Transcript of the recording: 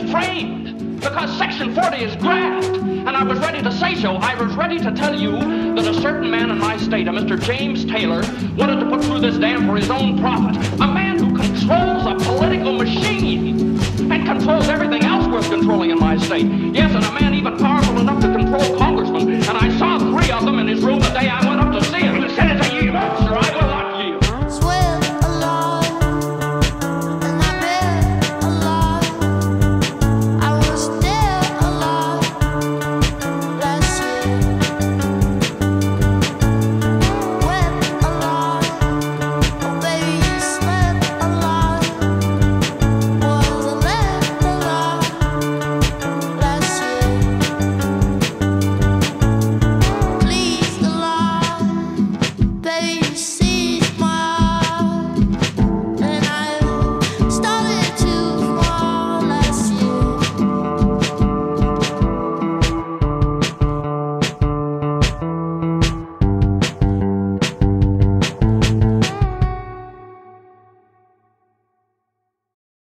was framed because Section 40 is graft. And I was ready to say so. I was ready to tell you that a certain man in my state, a Mr. James Taylor, wanted to put through this dam for his own profit. A man who controls a political machine and controls everything else worth controlling in my state. Yes, and a